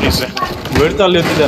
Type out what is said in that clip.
Que Böyle de halledildi